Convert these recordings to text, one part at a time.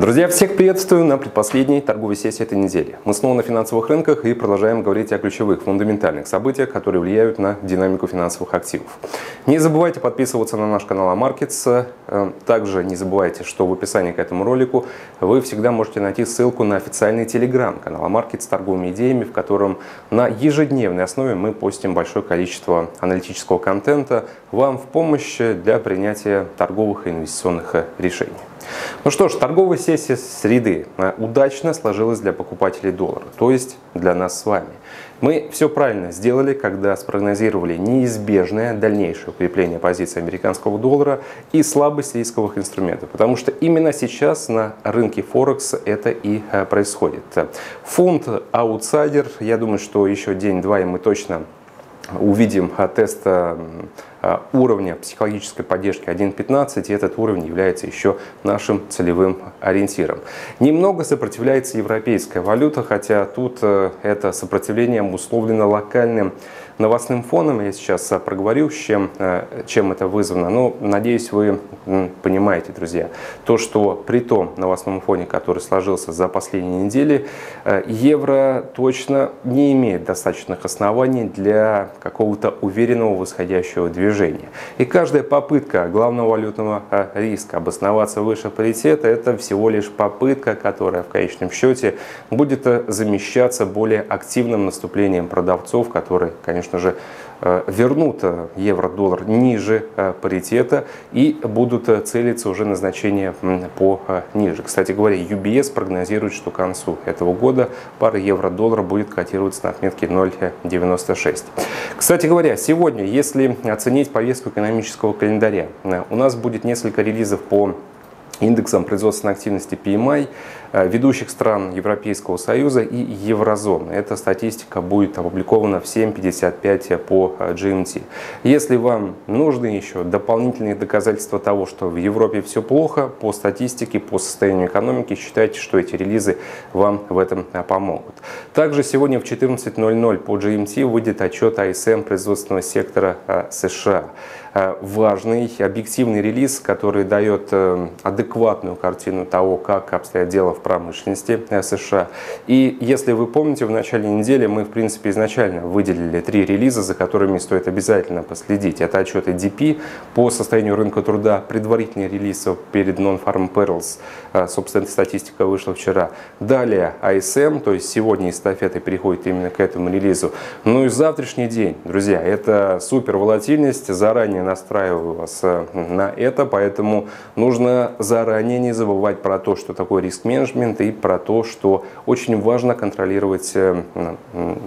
Друзья, всех приветствую на предпоследней торговой сессии этой недели. Мы снова на финансовых рынках и продолжаем говорить о ключевых, фундаментальных событиях, которые влияют на динамику финансовых активов. Не забывайте подписываться на наш канал AMarkets. Э, также не забывайте, что в описании к этому ролику вы всегда можете найти ссылку на официальный телеграм-канал AMarkets с торговыми идеями, в котором на ежедневной основе мы постим большое количество аналитического контента вам в помощь для принятия торговых и инвестиционных решений. Ну что ж, торговая сессия среды удачно сложилась для покупателей доллара, то есть для нас с вами. Мы все правильно сделали, когда спрогнозировали неизбежное дальнейшее укрепление позиции американского доллара и слабость рисковых инструментов, потому что именно сейчас на рынке Форекс это и э, происходит. Фунт аутсайдер, я думаю, что еще день-два и мы точно увидим э, тест Э, уровня психологической поддержки 1.15, и этот уровень является еще нашим целевым ориентиром. Немного сопротивляется европейская валюта, хотя тут э, это сопротивление обусловлено локальным новостным фоном. Я сейчас э, проговорю, с чем, чем это вызвано. Но надеюсь, вы понимаете, друзья, то, что при том новостном фоне, который сложился за последние недели, евро точно не имеет достаточных оснований для какого-то уверенного восходящего движения движения. И каждая попытка главного валютного а, риска обосноваться выше паритета – это всего лишь попытка, которая в конечном счете будет э, замещаться более активным наступлением продавцов, которые, конечно же, Э, вернут э, евро-доллар ниже э, паритета и будут целиться уже на значение по ниже. Кстати говоря, UBS прогнозирует, что к концу этого года пара евро-доллара будет котироваться на отметке 0,96. Кстати говоря, сегодня, если оценить повестку экономического календаря, у нас будет несколько релизов по индексом производственной активности PMI э, ведущих стран Европейского Союза и Еврозоны. Эта статистика будет опубликована в 7.55 по GMT. Если вам нужны еще дополнительные доказательства того, что в Европе все плохо, по статистике, по состоянию экономики, считайте, что эти релизы вам в этом э, помогут. Также сегодня в 14.00 по GMT выйдет отчет АСМ производственного сектора э, США. Важный объективный релиз, который дает адекватную адекватную картину того, как обстоят дела в промышленности США. И если вы помните, в начале недели мы, в принципе, изначально выделили три релиза, за которыми стоит обязательно последить. Это отчеты DP по состоянию рынка труда, предварительный релиз перед Non-Farm Perils, а, собственно, статистика вышла вчера. Далее ISM, то есть сегодня эстафета переходит именно к этому релизу. Ну и завтрашний день, друзья, это супер волатильность, заранее настраиваю вас а, на это, поэтому нужно за заранее не забывать про то, что такое риск-менеджмент и про то, что очень важно контролировать э,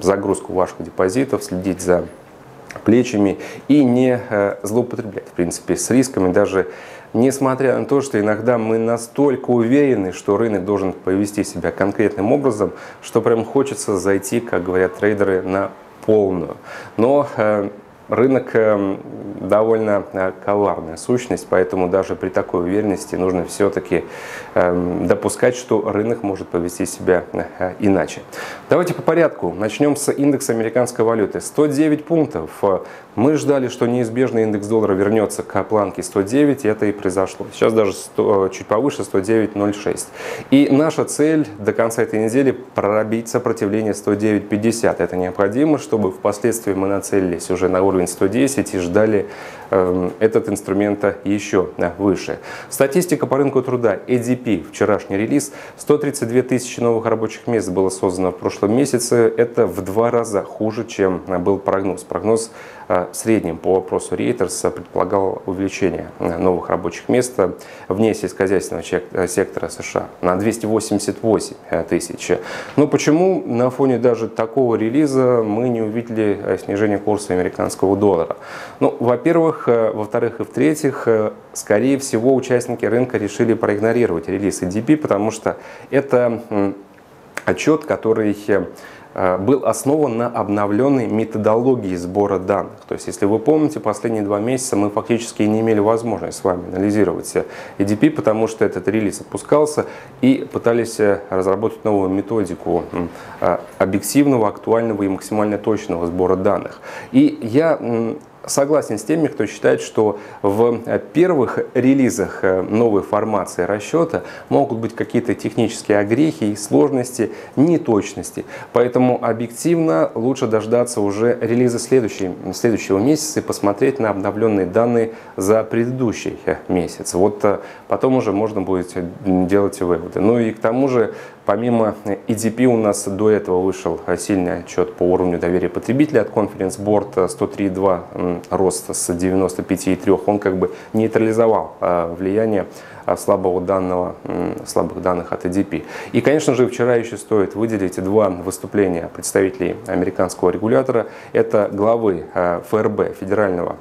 загрузку ваших депозитов, следить за плечами и не э, злоупотреблять, в принципе, с рисками, даже несмотря на то, что иногда мы настолько уверены, что рынок должен повести себя конкретным образом, что прям хочется зайти, как говорят трейдеры, на полную. Но э, Рынок эм, довольно э, коварная сущность, поэтому даже при такой уверенности нужно все-таки эм, допускать, что рынок может повести себя э, иначе. Давайте по порядку. Начнем с индекса американской валюты. 109 пунктов. Мы ждали, что неизбежно индекс доллара вернется к планке 109, и это и произошло. Сейчас даже 100, чуть повыше 109.06. И наша цель до конца этой недели пробить сопротивление 109.50. Это необходимо, чтобы впоследствии мы нацелились уже на уровень 110 и ждали э, этот инструмент еще выше. Статистика по рынку труда ADP, вчерашний релиз, 132 тысячи новых рабочих мест было создано в прошлом месяце. Это в два раза хуже, чем был прогноз. Прогноз Э, в среднем по вопросу Reuters предполагал увеличение э, новых рабочих мест вне сельскохозяйственного э, сектора США на 288 тысяч. Но почему на фоне даже такого релиза мы не увидели снижение курса американского доллара? Ну, во-первых, во-вторых и в-третьих, скорее всего, участники рынка решили проигнорировать релиз EDP, потому что это отчет, который Э, был основан на обновленной методологии сбора данных. То есть, если вы помните, последние два месяца мы фактически не имели возможности с вами анализировать EDP, потому что этот релиз опускался и пытались э, разработать новую методику э, объективного, актуального и максимально точного сбора данных. И я согласен с теми, кто считает, что в первых релизах новой формации расчета могут быть какие-то технические огрехи, сложности, неточности. Поэтому объективно лучше дождаться уже релиза следующего месяца и посмотреть на обновленные данные за предыдущий месяц. Вот потом уже можно будет делать выводы. Ну и к тому же Помимо EDP у нас до этого вышел сильный отчет по уровню доверия потребителей от Conference Board 103,2 рост с 95,3. Он как бы нейтрализовал а, влияние а, слабого данного, слабых данных от EDP. И, конечно же, вчера еще стоит выделить два выступления представителей американского регулятора. Это главы ФРБ, Федерального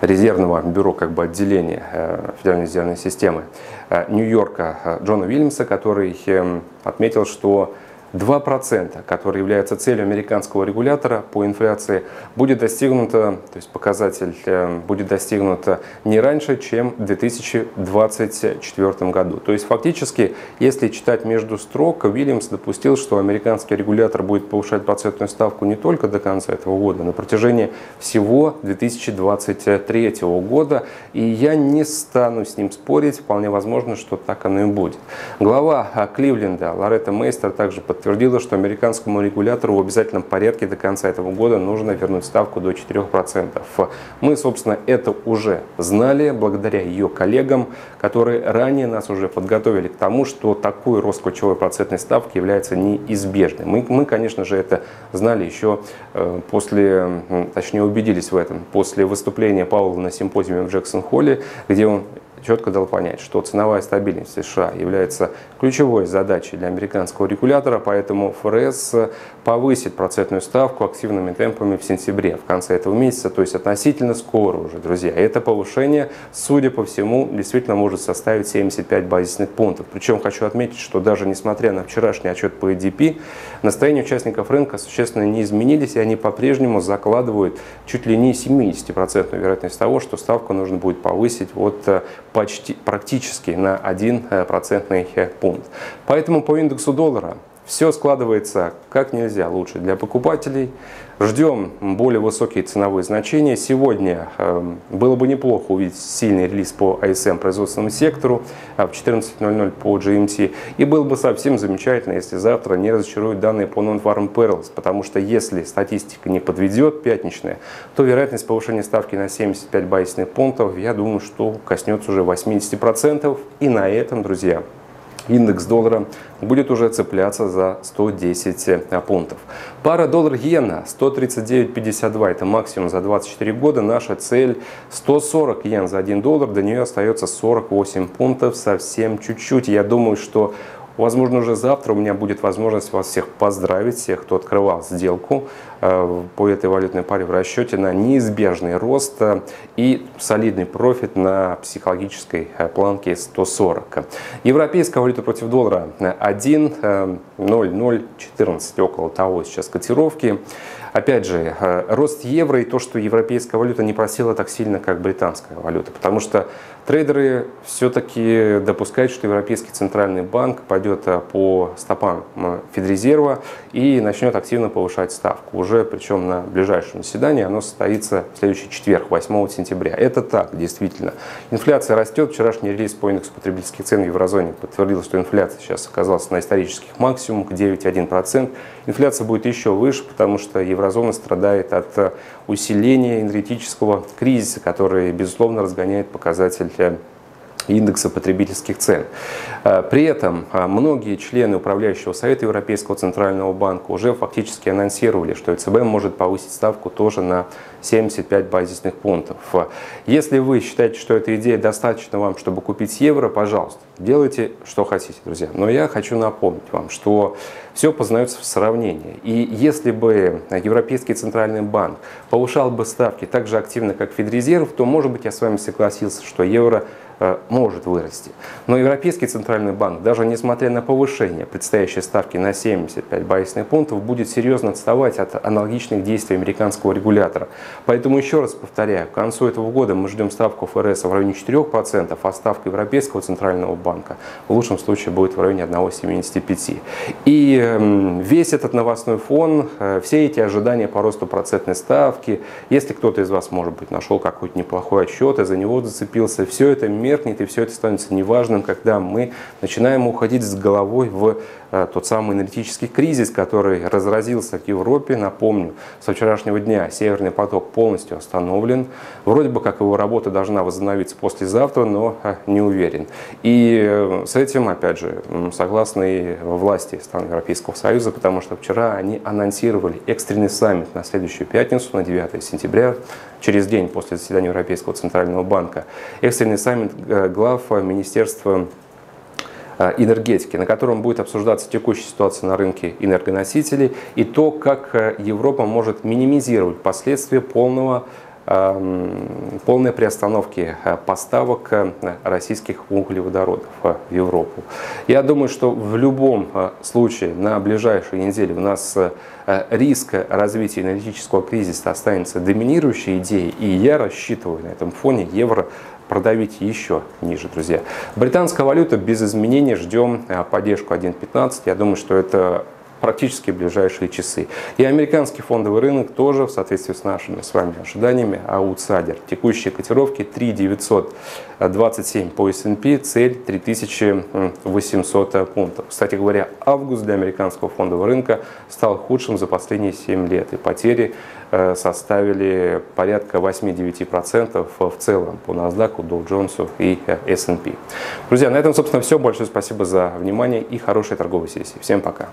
резервного бюро как бы отделения э, Федеральной резервной системы э, Нью-Йорка э, Джона Уильямса, который эм, отметил, что 2%, которые являются целью американского регулятора по инфляции, будет достигнуто, то есть показатель э, будет достигнуто не раньше, чем в 2024 году. То есть фактически, если читать между строк, Уильямс допустил, что американский регулятор будет повышать процентную ставку не только до конца этого года, на протяжении всего 2023 года. И я не стану с ним спорить, вполне возможно, что так оно и будет. Глава э, Кливленда Лоретта Мейстер также подтвердила, подтвердила, что американскому регулятору в обязательном порядке до конца этого года нужно вернуть ставку до 4%. Мы, собственно, это уже знали благодаря ее коллегам, которые ранее нас уже подготовили к тому, что такой рост ключевой процентной ставки является неизбежным. Мы, мы конечно же, это знали еще э, после, точнее убедились в этом, после выступления Пауэлла на симпозиуме в Джексон-Холле, где он четко дал понять, что ценовая стабильность США является ключевой задачей для американского регулятора, поэтому ФРС повысит процентную ставку активными темпами в сентябре, в конце этого месяца, то есть относительно скоро уже, друзья. Это повышение, судя по всему, действительно может составить 75 базисных пунктов. Причем хочу отметить, что даже несмотря на вчерашний отчет по EDP, настроения участников рынка существенно не изменились, и они по-прежнему закладывают чуть ли не 70% вероятность того, что ставку нужно будет повысить вот почти, практически на 1 э, процентный пункт. Поэтому по индексу доллара все складывается как нельзя лучше для покупателей. Ждем более высокие ценовые значения. Сегодня э, было бы неплохо увидеть сильный релиз по ISM производственному сектору а в 14.00 по GMT. И было бы совсем замечательно, если завтра не разочаруют данные по Non-Farm Payrolls, потому что если статистика не подведет пятничная, то вероятность повышения ставки на 75 базисных пунктов, я думаю, что коснется уже 80%. И на этом, друзья, индекс доллара будет уже цепляться за 110 э, пунктов. Пара доллар-иена 139.52, это максимум за 24 года. Наша цель 140 йен за 1 доллар, до нее остается 48 пунктов, совсем чуть-чуть. Я думаю, что Возможно, уже завтра у меня будет возможность вас всех поздравить, всех, кто открывал сделку по этой валютной паре в расчете на неизбежный рост э, и солидный профит на психологической э, планке 140. Европейская валюта против доллара 1.0014, около того сейчас котировки. Опять же, рост евро и то, что европейская валюта не просела так сильно, как британская валюта, потому что Трейдеры все-таки допускают, что Европейский центральный банк пойдет э, по стопам Федрезерва и начнет активно повышать ставку. Уже причем на ближайшем заседании оно состоится в следующий четверг, 8 сентября. Это так, действительно. Инфляция растет. Вчерашний релиз по индексу потребительских цен в еврозоне подтвердил, что инфляция сейчас оказалась на исторических максимумах 9,1%. Инфляция будет еще выше, потому что еврозона страдает от э, усиления энергетического кризиса, который, безусловно, разгоняет показатель индекса потребительских цен. Э, при этом э, многие члены управляющего совета Европейского центрального банка уже фактически анонсировали, что ЕЦБ может повысить ставку тоже на 75 базисных пунктов. Если вы считаете, что эта идея достаточно вам, чтобы купить евро, пожалуйста, делайте, что хотите, друзья. Но я хочу напомнить вам, что все познается в сравнении. И если бы Европейский центральный банк повышал бы ставки так же активно, как Федрезерв, то, может быть, я с вами согласился, что евро Э, может вырасти. Но Европейский центральный банк, даже несмотря на повышение предстоящей ставки на 75 базисных пунктов, будет серьезно отставать от аналогичных действий американского регулятора. Поэтому еще раз повторяю, к концу этого года мы ждем ставку ФРС в районе 4%, а ставка Европейского центрального банка в лучшем случае будет в районе 1,75%. И эм, весь этот новостной фон, э, все эти ожидания по росту процентной ставки, если кто-то из вас, может быть, нашел какой-то неплохой отчет и за него зацепился, все это меркнет, и все это становится неважным, когда мы начинаем уходить с головой в э, тот самый энергетический кризис, который разразился в Европе. Напомню, со вчерашнего дня Северный поток полностью остановлен. Вроде бы как его работа должна возобновиться послезавтра, но э, не уверен. И э, с этим, опять же, согласны власти стран Европейского Союза, потому что вчера они анонсировали экстренный саммит на следующую пятницу, на 9 сентября, через день после заседания Европейского Центрального банка. Экстренный саммит глав Министерства э, энергетики, на котором будет обсуждаться текущая ситуация на рынке энергоносителей и то, как э, Европа может минимизировать последствия полного эм, полной приостановки поставок российских углеводородов в Европу. Я думаю, что в любом случае на ближайшие недели у нас риск развития энергетического кризиса останется доминирующей идеей, и я рассчитываю на этом фоне евро продавить еще ниже, друзья. Британская валюта без изменений. Ждем э, поддержку 1.15. Я думаю, что это практически ближайшие часы. И американский фондовый рынок тоже в соответствии с нашими с вами ожиданиями аутсайдер. Текущие котировки 3927 по S&P, цель 3800 пунктов. Кстати говоря, август для американского фондового рынка стал худшим за последние 7 лет. И потери э, составили порядка 8-9% в целом по NASDAQ, Dow Jones и S&P. Друзья, на этом, собственно, все. Большое спасибо за внимание и хорошей торговой сессии. Всем пока.